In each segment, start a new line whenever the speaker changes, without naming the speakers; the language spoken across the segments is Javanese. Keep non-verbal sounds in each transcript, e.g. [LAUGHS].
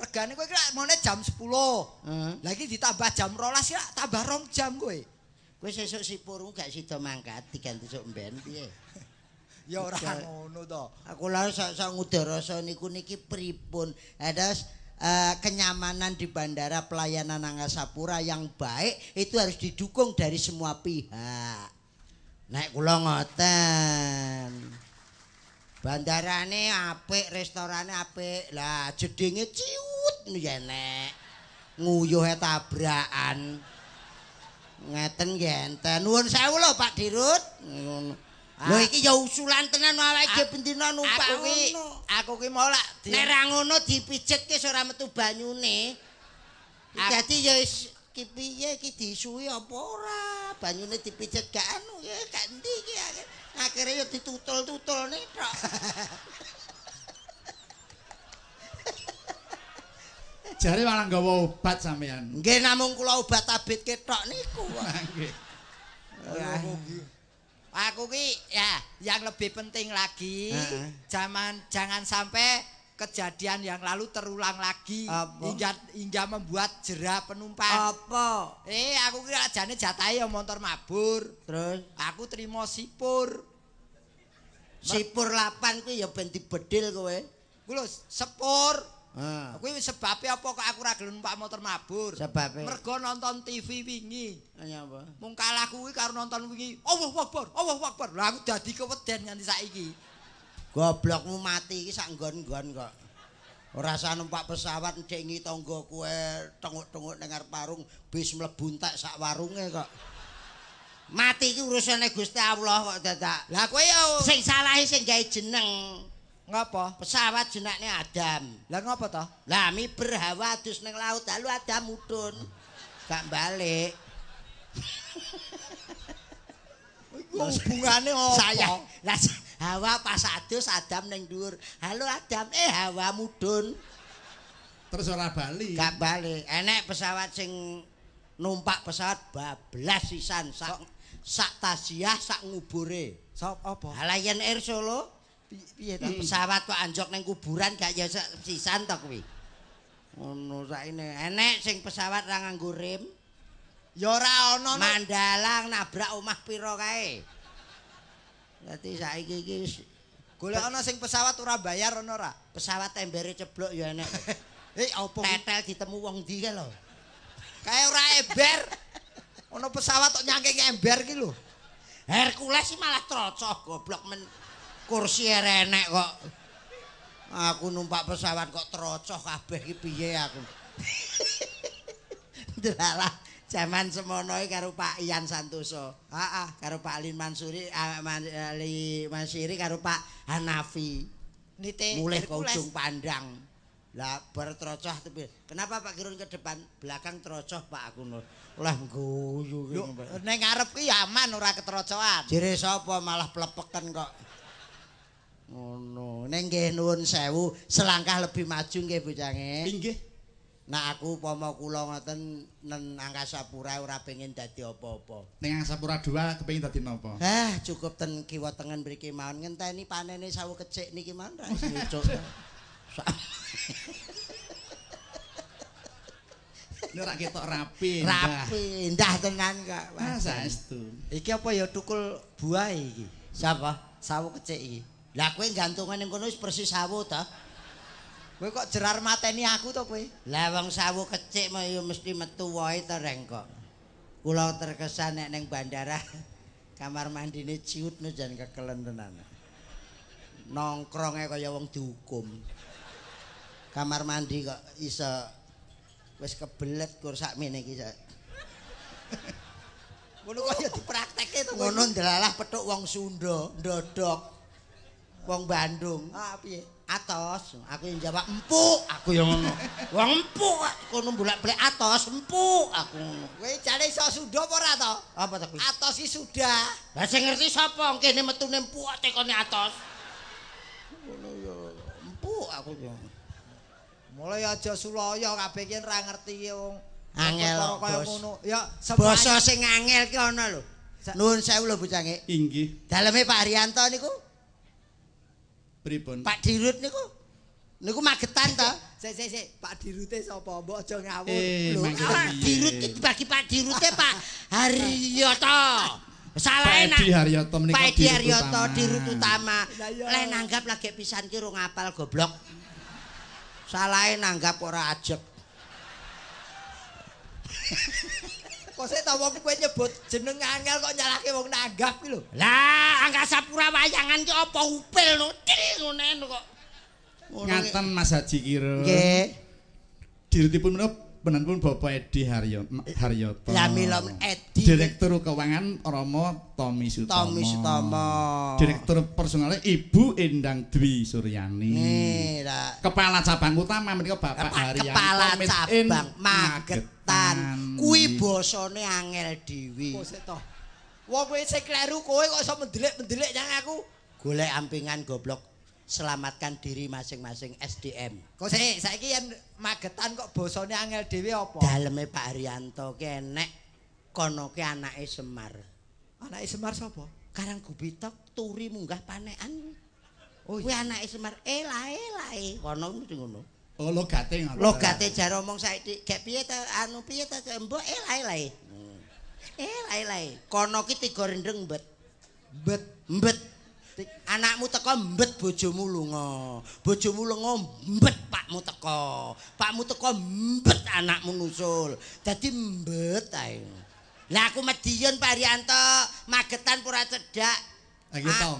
regane kowe iki lak mone jam 10.
Heeh.
Lah iki ditambah jam 12 ya tambah rong jam kowe.
Kowe sesuk sipurmu gak sida mangkat diganti sok mben piye?
Ya ora ngono to.
Aku lha sak sak ngudarasa niku niki pripun. Ada eh, kenyamanan di bandara pelayanan Angkasa yang baik itu harus didukung dari semua pihak. Nek kula ngoten. Bandarane apik, restorane apik. Lah jedenge ciut ya nek. Nguyuhe tabrakan. Ngeten nggih enten. Nuwun sewu lho Pak Dirut. Ngono. Lho iki ya usulan tenan awake dhewe bendina numpak
Aku ki
ngono.
aku ki mau lak di-
Nek ra ngono dipijet ki ora metu banyune. Dadi ya wis ki piye ki disuwi apa ora? Banyune dipijet gak anu ya gak endi ki akhire ya ditutul-tutul nih tok. [LAUGHS]
Jare malah nggawa obat sampean.
Nggih namung kula obat tabit ketok niku. [LAUGHS]
Nggih.
Aku ki ya yang lebih penting lagi zaman jangan sampai kejadian yang lalu terulang lagi
Apa?
hingga hingga membuat jerah penumpang.
Apa?
Eh aku ki jane jatahe ya motor mabur.
Terus
Aku terima sipur.
sipur 8 kuwi ya ben dibedil kowe.
Ku lho sepur.
Heeh.
Kuwi sebabnya apa kok aku ra gelem numpak motor mabur?
Sebabe
Mergo nonton TV wingi.
apa?
Mung kalah kuwi karo nonton wingi. Allahu Akbar, Allahu Akbar. Lah aku dadi keweden nganti saiki.
Goblokmu mati iki sak nggon-nggon kok. Ora usah numpak pesawat ndengi tangga kowe tenguk-tenguk ning arep warung bis mlebu entek sak warunge kok. Mati iki urusane Gusti Allah kok dadak.
Lah kowe ya
Sing salahe sing gawe jeneng
ngapa?
pesawat jenenge Adam.
Lah ngapa to?
Lah mi berhawa adus ning laut lalu Adam mudhun. Gak balik.
Hubungane apa?
Saya lah Hawa pas adus Adam ning dhuwur. Halo Adam, eh Hawa mudhun.
Terus ora bali.
Gak balik. Enek pesawat sing numpak pesawat bablas sisan sak sak taziah sak ngubure.
Sop apa?
Lion Air Solo
Piye
Lah, pesawat kok anjok ning kuburan gak ya sisan to kuwi. Ngono saine. Enek sing pesawat ra nganggo rem.
Ya ora ono. no.
Mandalang nabrak omah pira kae. Dadi saiki iki wis
Golek ana sing pesawat ora bayar ono ora?
pesawat embere ceblok ya enek. [LAUGHS]
Eh kuwi?
Tetel ditemu wong ndi kae lho.
Kae ora ember. Ono pesawat kok nyangking ember ki lho.
Hercules sih malah trocoh goblok men kursi enek kok. Aku numpak pesawat kok trocoh kabeh ki piye aku. [LAUGHS] Delalah zaman semono iki karo Pak Ian Santoso. Heeh, karo Pak Alin Mansuri, Man- Ali Mansiri karo Pak Hanafi.
Nite
Mulih ujung pandang. Lah bar trocoh tepi. Kenapa Pak Kirun ke depan, belakang trocoh Pak aku. Lah guyu ki.
ning ngarep ki aman ora ketrocoan.
Jere sapa malah plepeken kok. Ngono. Ning nggih nuwun sewu, selangkah lebih maju nggih bocange.
Inggih.
Nah aku upama kula ngoten nen angkasa pura ora pengen dadi apa-apa.
Ning Angsapura 2 kepengin dadi napa?
Ah, cukup ten kiwa tengen mriki mawon ngenteni panene sawu kecik niki mawon ra cuk. [LAUGHS]
Ini ora ketok rapi.
Rapi, indah tenan kok.
Ah, saestu.
Iki apa ya tukul buah iki?
Siapa?
Sawu kecik iki.
Lah kowe gantungan ning kono wis persis sawu ta?
Kowe kok jerar mateni aku to kowe?
Lah wong sawu kecik mah ya mesti metu wae to reng kok. Kula terkesan nek ning bandara [LAUGHS] kamar mandine ciut no jan kekelen tenan. Nongkronge kaya wong dihukum. Kamar mandi kok iso wis kebelet kur sakmene iki. sak. [LAUGHS]
Ngono kok ya dipraktekke to.
Ngono ndelalah petuk wong Sunda, ndodok. Wong Bandung.
Ah piye?
Atos, aku yang jawab empuk, aku yang ngono. [LAUGHS] Wong empuk, kono bolak-balik atos, empuk, aku ngono.
Kowe jane iso Sunda apa ora to?
Apa kuwi?
Atos iki sudah.
Lah sing ngerti sapa? Kene metune empuk tekone atos. Ngono ya, empuk aku ya.
Mulai aja sulaya kabeh ki ora ngerti wong.
Angel kok,
kaya ngono. Ya
Basa sing angel ki ana lho. Nuwun sewu lho bocange.
Inggih.
Daleme Pak Haryanto niku,
Pripun?
Pak Dirut niku. Niku Magetan to.
Sik sik sik, Pak Dirute sapa? Mbok aja ngawur.
Eh,
Lho,
Pak Dirut iki bagi Pak Dirute Pak Haryoto. Salah
Pak
enak.
Edi Haryoto menika
Pak Edi Haryoto
Utama.
dirut utama. Lek nanggap lagi pisan ki rung apal goblok. Salahe nanggap ora ajeg. [LAUGHS]
Kok sik ta wong kowe nyebut jeneng angel kok nyalahke wong nanggap ki lho.
Lah angkasa pura wayangan ki apa upil no. Til ngono kok.
Ngaten Mas Haji Kira.
Nggih.
Dirutipun menika penanpun Bapak Edi Haryo- Haryoto.
Lah mila Edi.
Direktur Keuangan Romo Tommy Sutomo.
Tommy Sutomo.
Direktur personalnya Ibu Endang Dwi Suryani.
Nih.
Kepala cabang utama menika Bapak
Kepala,
Haryanto.
kepala cabang Magetan. Kuwi basane angel dhewe.
Kok sik ta. Wong kowe sik kleru kowe kok iso mendelik-mendelik nyang aku.
Golek ampingan goblok. Selamatkan diri masing-masing SDM.
Kok sik saiki yen Magetan kok basane angel dhewe apa?
Daleme Pak Haryanto ki enek kono ki anake Semar.
Anake Semar sapa?
Karang gubitok turi munggah panekan.
Oh
Kuwi anake Semar. Eh lae lae kono ngono.
Oh logate ngono.
Logate jar omong saiki gek piye ta anu piye ta mbok eh lae lae. Eh lae lae. Kono ki tiga rendeng mbet.
Bet
Mbet. Anakmu teko mbet bojomu lunga. Bojomu lunga mbet pakmu teko. Pakmu teko mbet anakmu nusul. Dadi mbet ae. Lah aku medion Pak Rianto, Magetan pura cedak.
Lagi
Ah,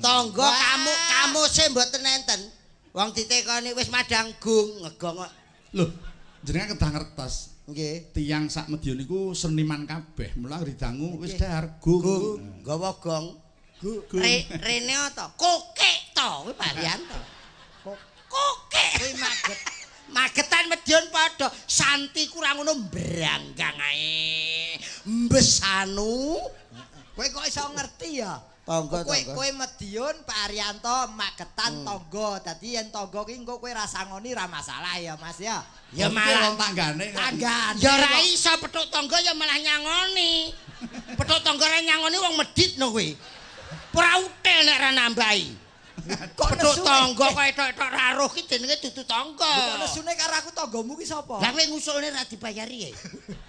tonggo.
Kamu kamu sih mboten enten. Wong ditekoni wis madang gung ngegong kok.
Loh, jenengan kedah ngertos.
Nggih.
Tiang sak Medion niku seniman kabeh. Mula ridangu wis dahar gung.
Gung, gawa gong.
Gung.
Re, rene to, kokek to kuwi Pak Rianto. Kokek.
kuwi maget. [LAUGHS]
Magetan Medion padha santi kurang ngono branggang ae. Mbesanu.
Kowe kok iso ngerti ya?
Tonggo
Kowe
tonggo.
kowe Madiun, Pak Arianto, Magetan, Tonggo. Dadi yen Tonggo ki engko kowe ra sangoni ra masalah ya, Mas ya.
Ya malah
wong tanggane.
Tanggane.
Ya ora
kok.
iso petuk tangga ya malah nyangoni. Petuk tangga ra nyangoni wong medit no kowe. Ora utel nek ra nambahi. [LAUGHS]
Kok
Petuk tangga kok etok-etok raruh ki jenenge dudu tangga.
Kok nesune karo aku tanggomu ki sapa?
Lah kowe ngusulne ra dibayari ya. [LAUGHS]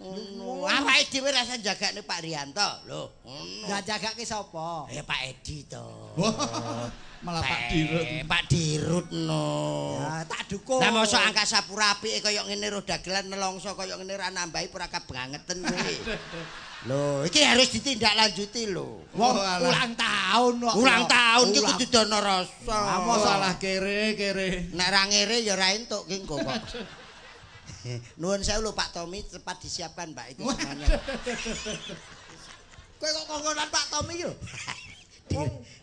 Ngono. Awake dhewe rasa jagane Pak Rianto. Lho, ngono.
Lah jagake sapa?
Ya Pak Edi to.
Malah Pak Dirut.
Eh, Pak Dirut no.
Ya tak dukung.
Lah mosok angkasa pura apike kaya ngene ro dagelan nelongso kaya ngene ra nambahi ora kabangeten kuwi. [LAUGHS] Lho, iki harus ditindaklanjuti lho.
Wong
Oh,
ulang tahun kok.
Ulang tahun ki
Ulang-
kudu dono rasa.
Ah,
Mosok
mosok
salah kere kere.
Nek ra ngere ya ra entuk ki engko kok. [LAUGHS] Nuwun sewu lho Pak Tommy cepat disiapkan Mbak itu semuanya. [LAUGHS]
Kowe kok kongkonan Pak Tommy yo. [LAUGHS]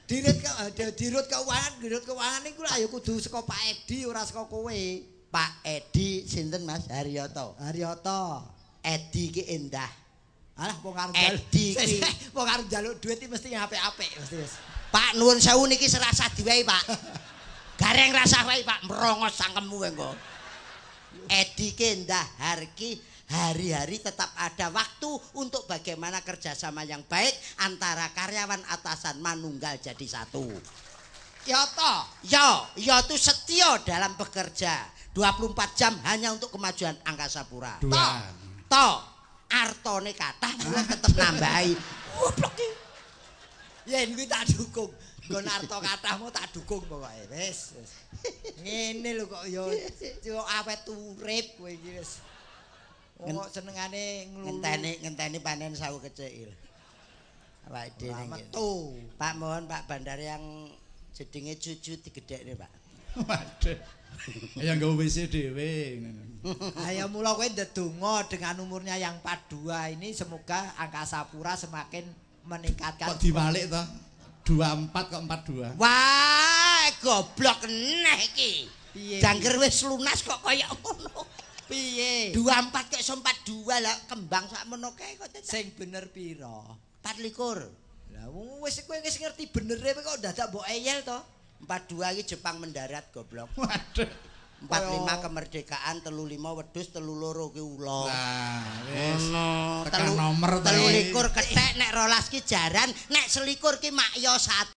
Dirut ke eh, dirut keuangan, dirut keuangan iku lah ya kudu saka Pak Edi ora saka kowe.
Pak Edi sinten Mas Haryoto.
Haryoto.
Edi ki endah.
Alah wong arep
Edi ki. [LAUGHS]
Wong arep njaluk duit iki mesti apik-apik mesti.
Pak nuwun sewu niki serasa diwai Pak. Gareng rasah wae Pak merongos sangkemmu engko. Edi Kendah Harki hari-hari tetap ada waktu untuk bagaimana kerjasama yang baik antara karyawan atasan manunggal jadi satu.
Ya to.
Yo, yo tuh setia dalam bekerja 24 jam hanya untuk kemajuan Angkasa Pura.
Dua.
To, to, artone kathah mulai tetep nambahi.
Yen kuwi tak dukung. Nggon arto kathahmu tak dukung pokoke. Wis. [LAUGHS] Ngene lho kok yo yo awet urip kowe iki wis. Wong kok senengane nglulu.
Ngenteni ngenteni panen sawu kecil. Awake dhewe
metu.
Pak mohon Pak Bandar yang jedinge cucu digedhekne Pak.
Waduh. Ya nggawe WC dhewe.
Ayo mula kowe ndedonga dengan umurnya yang 42 ini semoga angkasa pura semakin meningkatkan.
Kok diwalik to? 24 kok 42.
Wah, goblok neh iki.
Piye?
Jangger wis lunas kok kaya ngono.
piye?
24 kok iso 42 lah kembang sakmono kae kok.
Sing bener pira?
24.
Lah wong wis kowe wis ngerti bener e kok dadak mbok eyel to.
42 iki Jepang mendarat goblok.
Waduh.
45 kemerdekaan, 35 wedhus, 32 ki ula.
Lah, wis.
Ngono.
Tekan nomor to,
telu
iki.
likur kethek nek rolas ki jaran, nek selikur ki makya satu.